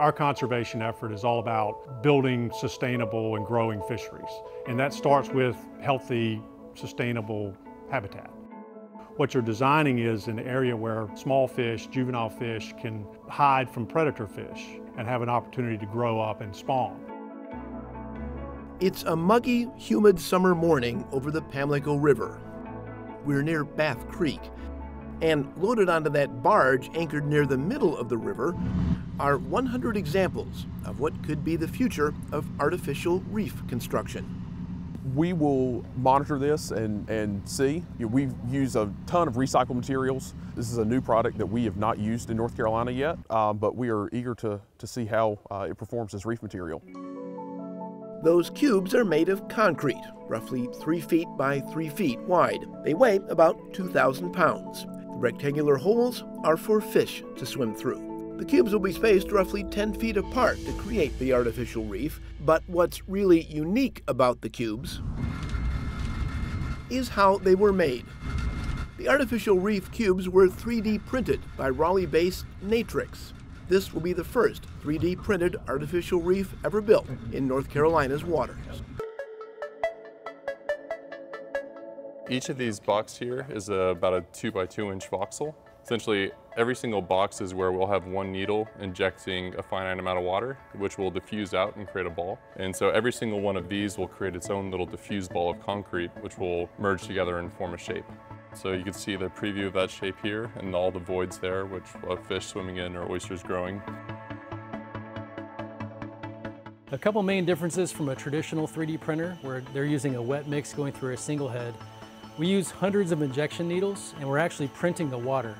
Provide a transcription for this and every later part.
Our conservation effort is all about building sustainable and growing fisheries. And that starts with healthy, sustainable habitat. What you're designing is an area where small fish, juvenile fish, can hide from predator fish and have an opportunity to grow up and spawn. It's a muggy, humid summer morning over the Pamlico River. We're near Bath Creek, and loaded onto that barge anchored near the middle of the river are 100 examples of what could be the future of artificial reef construction. We will monitor this and, and see. We use a ton of recycled materials. This is a new product that we have not used in North Carolina yet, um, but we are eager to, to see how uh, it performs as reef material. Those cubes are made of concrete, roughly 3 feet by 3 feet wide. They weigh about 2,000 pounds. Rectangular holes are for fish to swim through. The cubes will be spaced roughly 10 feet apart to create the artificial reef, but what's really unique about the cubes is how they were made. The artificial reef cubes were 3D printed by Raleigh-based Natrx. This will be the first 3D printed artificial reef ever built in North Carolina's waters. Each of these boxes here is about a two by two inch voxel. Essentially, every single box is where we'll have one needle injecting a finite amount of water, which will diffuse out and create a ball. And so every single one of these will create its own little diffused ball of concrete, which will merge together and form a shape. So you can see the preview of that shape here and all the voids there, which will have fish swimming in or oysters growing. A couple main differences from a traditional 3D printer where they're using a wet mix going through a single head. We use hundreds of injection needles and we're actually printing the water.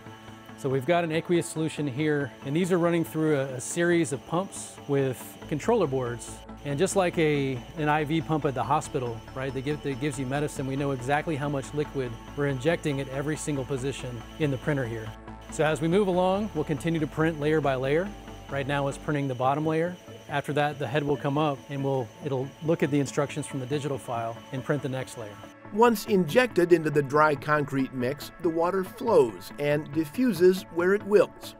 So we've got an aqueous solution here, and these are running through a, a, series of pumps with controller boards. And just like a, an IV pump at the hospital, right, that, give, that gives you medicine, we know exactly how much liquid we're injecting at every single position in the printer here. So as we move along, we'll continue to print layer by layer. Right now it's printing the bottom layer. After that, the head will come up and we'll, it'll look at the instructions from the digital file and print the next layer. Once injected into the dry concrete mix, the water flows and diffuses where it wills.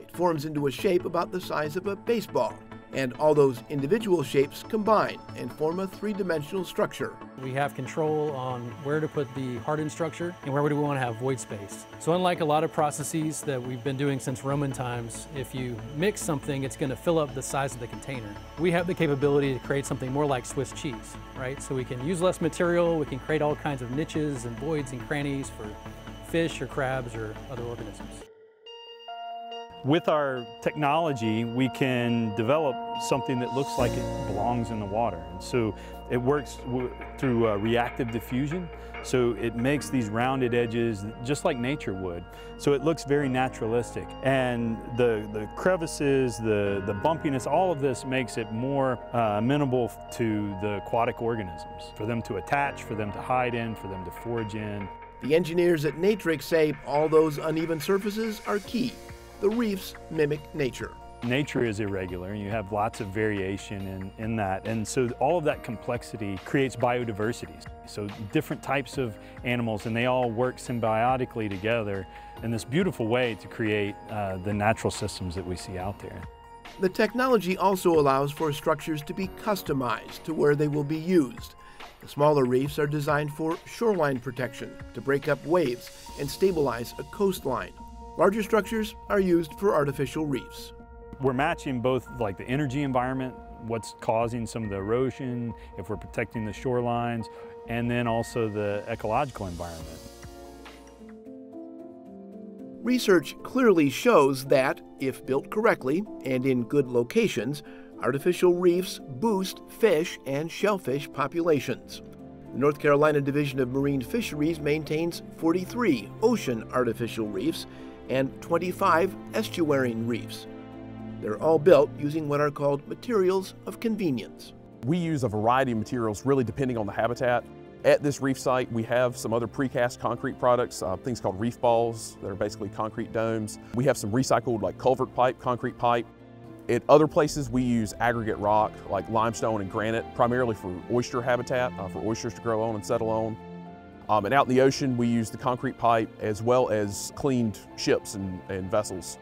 It forms into a shape about the size of a baseball, and all those individual shapes combine and form a three-dimensional structure. We have control on where to put the hardened structure and where do we want to have void space. So unlike a lot of processes that we've been doing since Roman times, if you mix something, it's going to fill up the size of the container. We have the capability to create something more like Swiss cheese, right? So we can use less material, we can create all kinds of niches and voids and crannies for fish or crabs or other organisms. With our technology, we can develop something that looks like it belongs in the water. And so it works through uh, reactive diffusion. So it makes these rounded edges just like nature would. So it looks very naturalistic. And the, the crevices, the, the bumpiness, all of this makes it more uh, amenable to the aquatic organisms, for them to attach, for them to hide in, for them to forage in. The engineers at Natrx say all those uneven surfaces are key the reefs mimic nature. Nature is irregular and you have lots of variation in, in that. And so all of that complexity creates biodiversity. So different types of animals and they all work symbiotically together in this beautiful way to create uh, the natural systems that we see out there. The technology also allows for structures to be customized to where they will be used. The smaller reefs are designed for shoreline protection to break up waves and stabilize a coastline. Larger structures are used for artificial reefs. We're matching both like the energy environment, what's causing some of the erosion, if we're protecting the shorelines, and then also the ecological environment. Research clearly shows that, if built correctly and in good locations, artificial reefs boost fish and shellfish populations. The North Carolina Division of Marine Fisheries maintains 43 ocean artificial reefs and 25 estuarine reefs. They're all built using what are called materials of convenience. We use a variety of materials really depending on the habitat. At this reef site, we have some other precast concrete products, uh, things called reef balls that are basically concrete domes. We have some recycled like culvert pipe, concrete pipe. At other places, we use aggregate rock like limestone and granite, primarily for oyster habitat, uh, for oysters to grow on and settle on. Um, and out in the ocean, we use the concrete pipe as well as cleaned ships and, and vessels.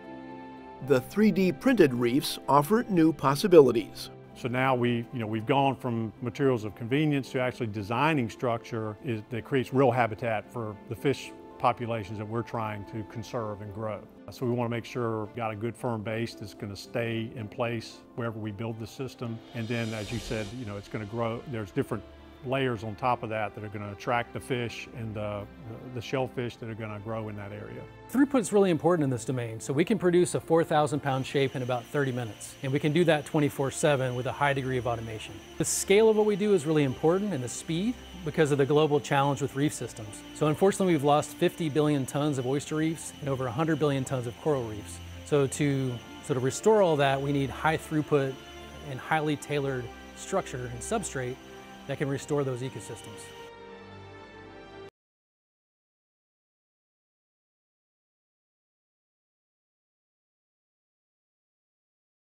The 3D printed reefs offer new possibilities. So now we, you know, we've gone from materials of convenience to actually designing structure is, that creates real habitat for the fish populations that we're trying to conserve and grow. So we want to make sure we've got a good firm base that's going to stay in place wherever we build the system. And then, as you said, you know, it's going to grow. There's different layers on top of that that are going to attract the fish and the, the shellfish that are going to grow in that area. Throughput is really important in this domain, so we can produce a 4,000 pound shape in about 30 minutes, and we can do that 24-7 with a high degree of automation. The scale of what we do is really important, and the speed, because of the global challenge with reef systems. So unfortunately, we've lost 50 billion tons of oyster reefs and over 100 billion tons of coral reefs. So to sort of restore all that, we need high throughput and highly tailored structure and substrate that can restore those ecosystems.